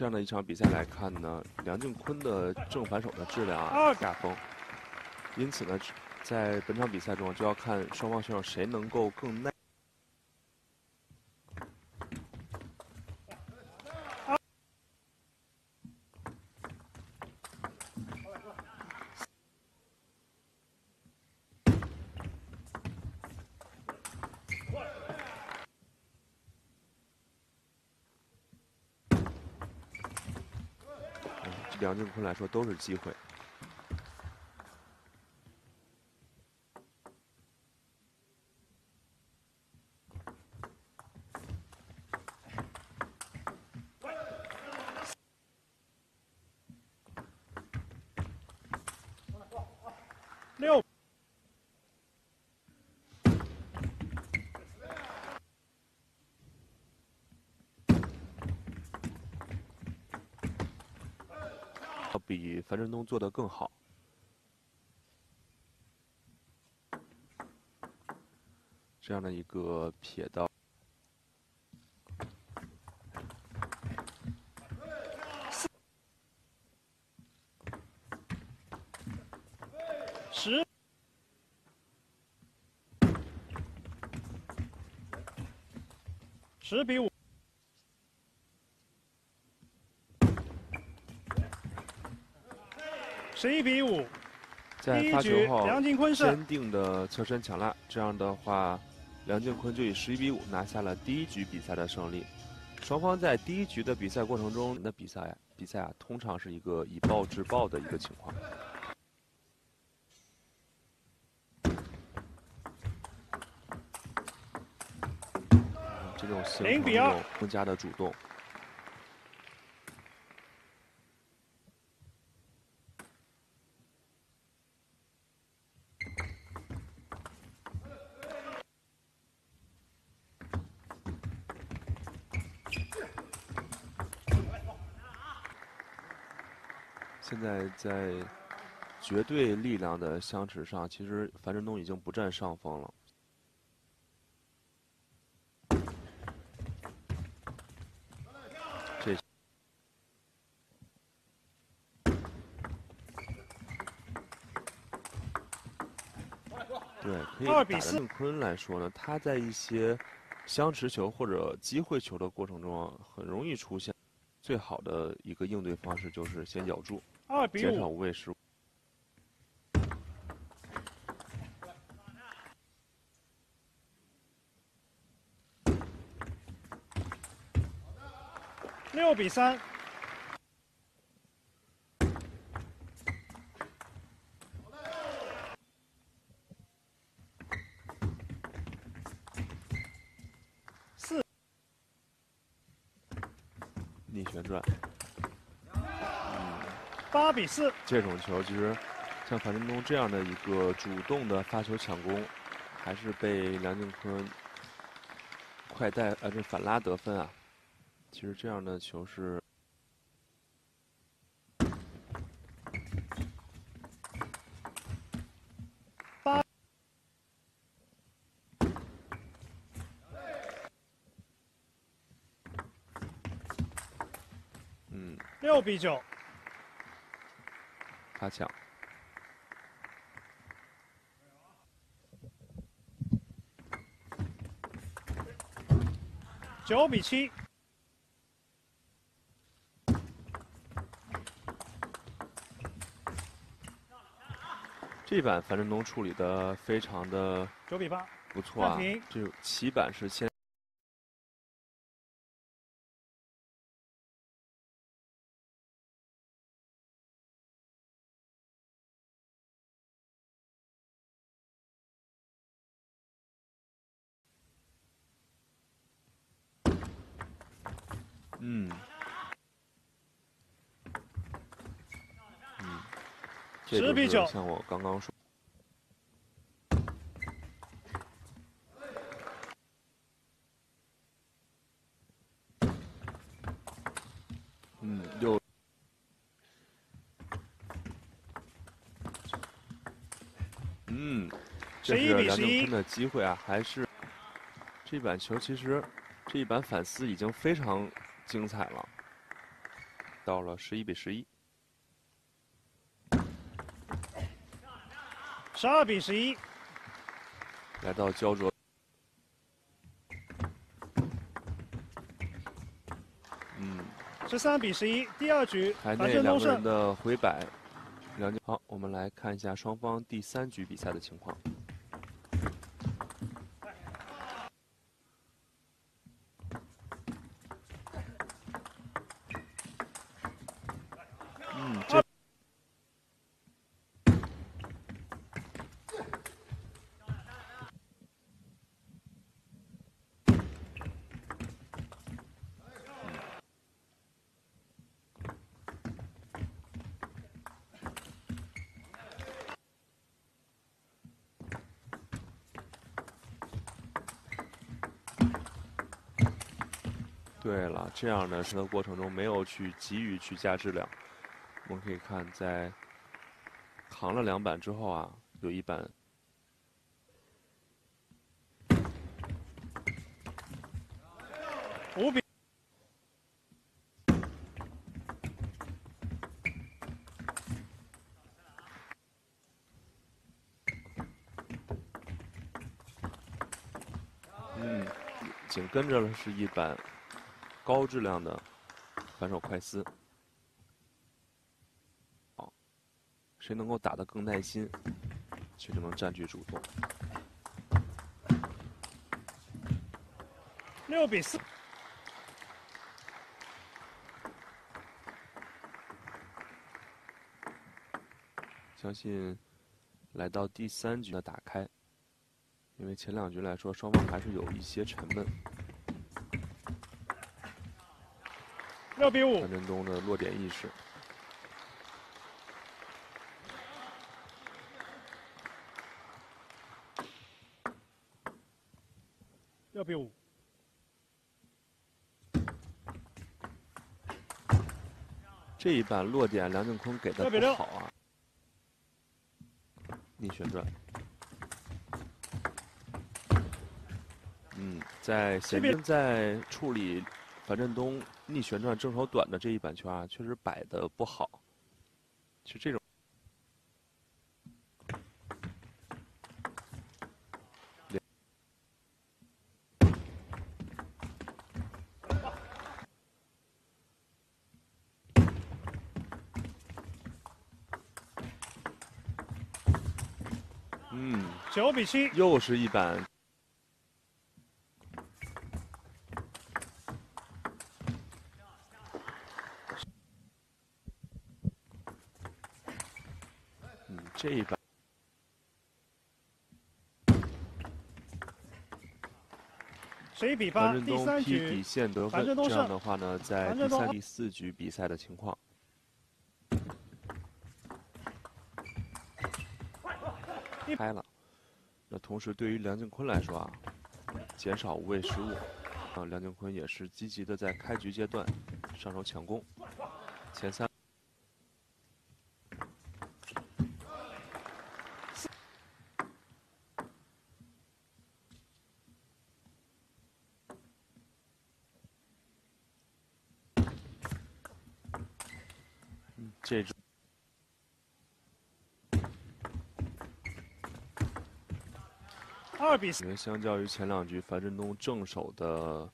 这样的一场比赛来看呢，梁靖昆的正反手的质量啊下风，因此呢，在本场比赛中就要看双方选手谁能够更耐。梁靖昆来说都是机会。六。比樊振东做的更好。这样的一个撇到，十，十比五。十一比五，在发球后梁靖昆坚定的侧身抢拉，这样的话，梁靖昆就以十一比五拿下了第一局比赛的胜利。双方在第一局的比赛过程中的比赛比赛啊，通常是一个以暴制暴的一个情况。这种形成一种更加的主动。现在在绝对力量的相持上，其实樊振东已经不占上风了。这对，可以打梁靖昆来说呢，他在一些相持球或者机会球的过程中啊，很容易出现。最好的一个应对方式就是先咬住。减少无谓失误。六比三。四。逆旋转。八比四，这种球其实像樊振东这样的一个主动的发球抢攻，还是被梁靖昆快带呃这反拉得分啊。其实这样的球是八，嗯，六比九。发抢，九比七。这版樊振东处理的非常的九比八，不错啊。这起板是先。嗯，嗯，十比九，像我刚刚说，嗯，有，嗯，这是梁靖昆的机会啊，还是这板球其实这一板反思已经非常。精彩了，到了十一比十一。十二比十一，来到焦灼。嗯，十三比十一，第二局海樊内两个人。的回摆，梁静好，我们来看一下双方第三局比赛的情况。对了，这样呢，的过程中没有去急于去加质量。我们可以看，在扛了两板之后啊，有一板五比嗯，紧跟着的是一板高质量的反手快撕。好，谁能够打得更耐心，谁就能占据主动。六比四，相信来到第三局的打开，因为前两局来说，双方还是有一些沉闷。六比五。樊，振东的落点意识，六比五，这一板落点梁靖昆给的6比6不好啊，逆旋转。嗯，在贤7比君在处理樊振东逆旋转正手短的这一板球啊，确实摆的不好。其实这种嗯，九比七，又是一板嗯，这一把十一比八第三东劈底局线得分，这样的话呢，在第三、第四局比赛的情况，一开了。那同时对于梁靖昆来说啊，减少无谓失误，啊，梁靖昆也是积极的在开局阶段上手抢攻，前三。嗯，这支二比四，因为相较于前两局樊振东正手的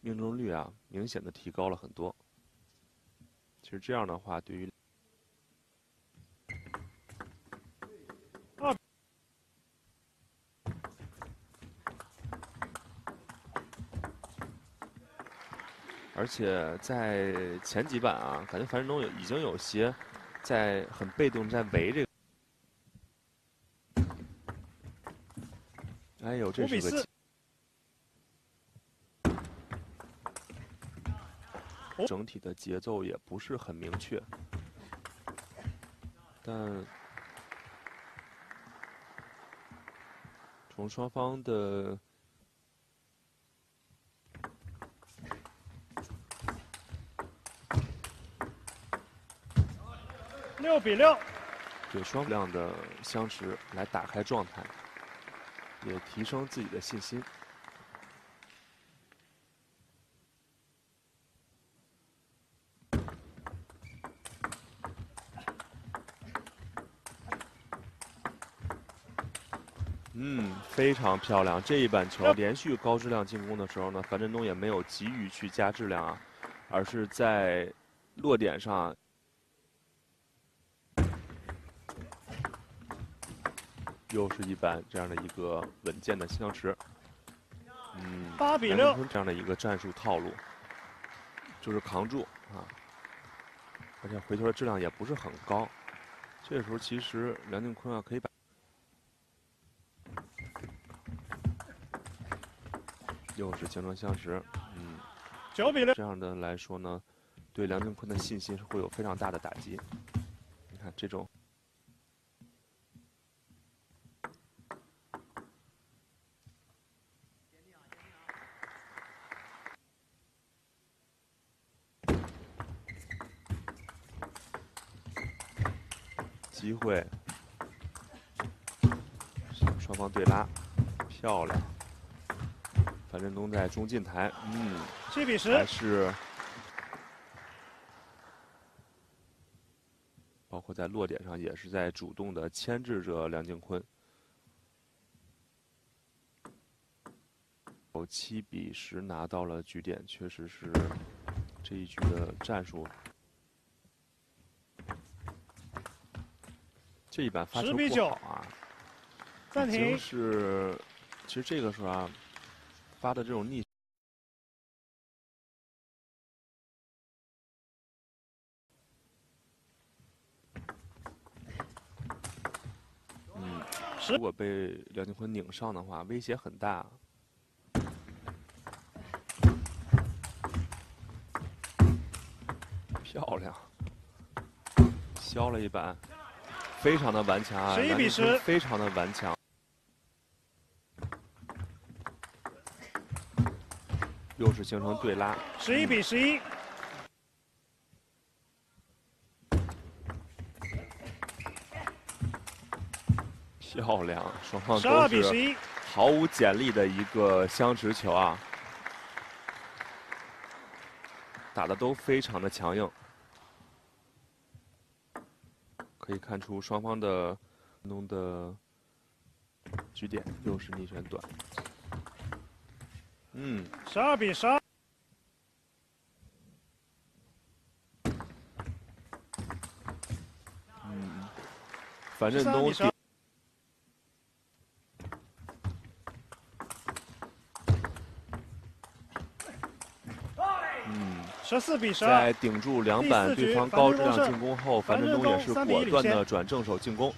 命中率啊，明显的提高了很多。其实这样的话，对于二而且在前几板啊，感觉樊振东有已经有些在很被动在围这个。哎呦，这5比4是个整体的节奏也不是很明确，但从双方的六比六，对双量的相持来打开状态，也提升自己的信心。嗯非常漂亮。这一板球连续高质量进攻的时候呢樊振东也没有急于去加质量啊而是在落点上又是一板这样的一个稳健的相持。嗯，八比六这样的一个战术套路，就是扛住啊，而且回球的质量也不是很高。这个时候其实梁靖昆啊可以把。又是形成相持，嗯，九比六，这样的来说呢，对梁靖昆的信心是会有非常大的打击。你看这种机会，双方对拉，漂亮。樊振东在中近台，嗯，七比十，还是包括在落点上也是在主动的牵制着梁靖昆。有七比十拿到了局点，确实是这一局的战术。这一板发球不好啊，暂停是，其实这个时候啊。发的这种逆，嗯，如果被梁靖昆拧上的话，威胁很大。漂亮，削了一板，非常的顽强啊！十一比十，非常的顽强。又是形成对拉，十一比十一，漂亮！双方都是毫无简力的一个相持球啊，打的都非常的强硬，可以看出双方的弄的局点又是逆旋短。嗯，十二比十二。嗯，樊振东。嗯，十四比十二。在顶住两板对方高质量进攻后，樊振东也是果断的转正手进攻。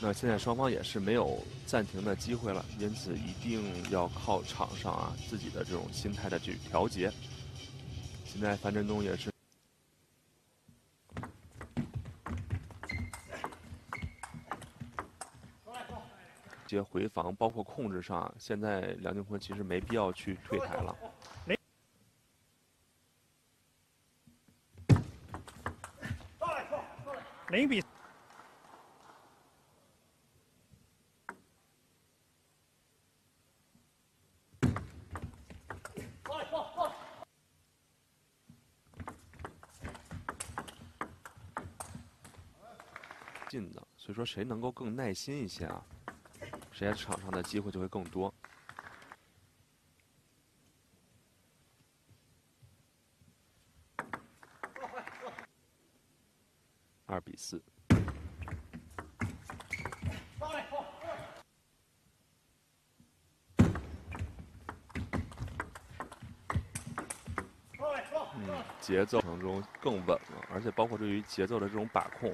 那现在双方也是没有暂停的机会了，因此一定要靠场上啊自己的这种心态的去调节。现在樊振东也是接回防，包括控制上，现在梁靖昆其实没必要去退台了。零比。进的，所以说谁能够更耐心一些啊，谁在场上的机会就会更多。四。嗯，节奏当中更稳了，而且包括对于节奏的这种把控。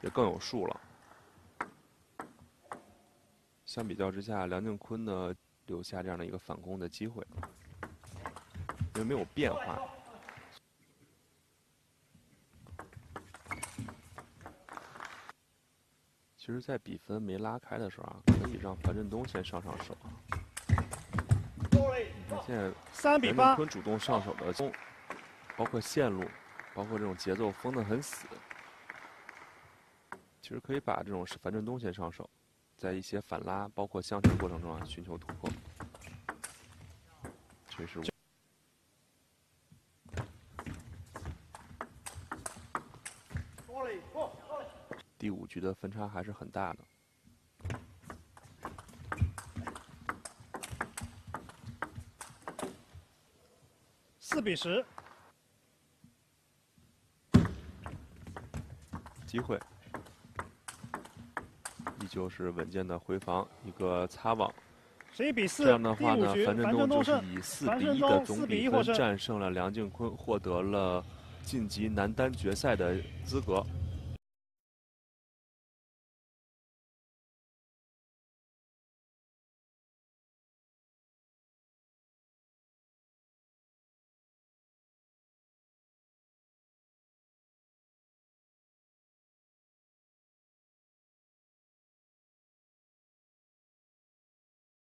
也更有数了。相比较之下，梁靖昆呢留下这样的一个反攻的机会，因为没有变化。其实，在比分没拉开的时候啊，可以让樊振东先上上手啊。你看现在，三比八，主动上手的，包括线路，包括这种节奏封得很死。其实可以把这种樊振东先上手，在一些反拉包括相持过程中啊，寻求突破。确实，局的分差还是很大的。四比十，机会，依旧是稳健的回防，一个擦网。十一比四，这样的话呢，樊振东就是以四比一的总比分战胜了梁靖昆，获得了晋级男单决赛的资格。